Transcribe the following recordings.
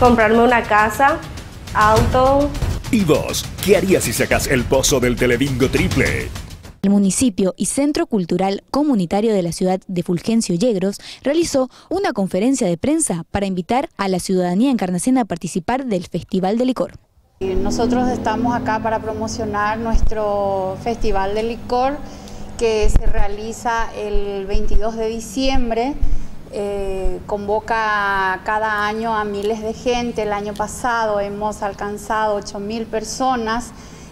comprarme una casa, auto. ¿Y vos? ¿Qué harías si sacas el pozo del Telebingo Triple? El municipio y Centro Cultural Comunitario de la ciudad de Fulgencio Yegros realizó una conferencia de prensa para invitar a la ciudadanía encarnacena a participar del Festival de Licor. Nosotros estamos acá para promocionar nuestro Festival de Licor que se realiza el 22 de diciembre. Eh, convoca cada año a miles de gente. El año pasado hemos alcanzado 8.000 personas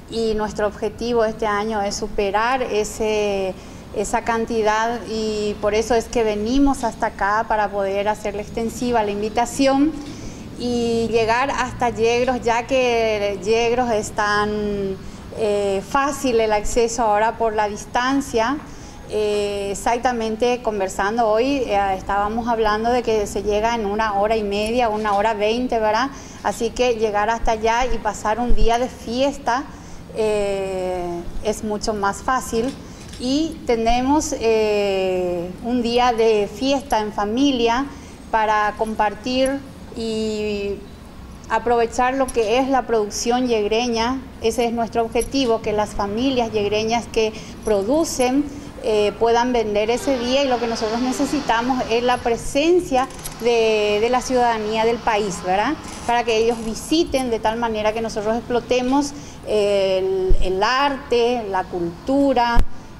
y nuestro objetivo este año es superar ese, esa cantidad y por eso es que venimos hasta acá para poder hacerle extensiva la invitación y llegar hasta Yegros, ya que Yegros es tan eh, fácil el acceso ahora por la distancia. Eh, exactamente conversando hoy, eh, estábamos hablando de que se llega en una hora y media, una hora veinte, ¿verdad? Así que llegar hasta allá y pasar un día de fiesta eh, es mucho más fácil y tenemos un día de fiesta en familia para compartir y aprovechar lo que es la producción yegreña. Ese es nuestro objetivo, que las familias yegreñas que producen eh, puedan vender ese día y lo que nosotros necesitamos es la presencia de, la ciudadanía del país, ¿verdad? Para que ellos visiten de tal manera que nosotros explotemos el, arte, la cultura,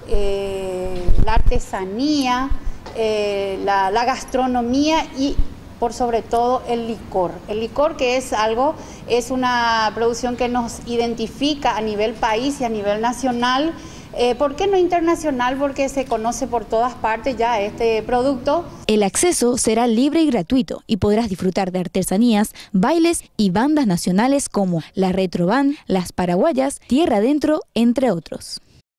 eh, la artesanía, eh, la gastronomía y por sobre todo el licor. El licor que es algo, es una producción que nos identifica a nivel país y a nivel nacional eh, ¿Por qué no internacional? Porque se conoce por todas partes ya este producto. El acceso será libre y gratuito y podrás disfrutar de artesanías, bailes y bandas nacionales como la Retroban, las Paraguayas, Tierra Adentro, entre otros.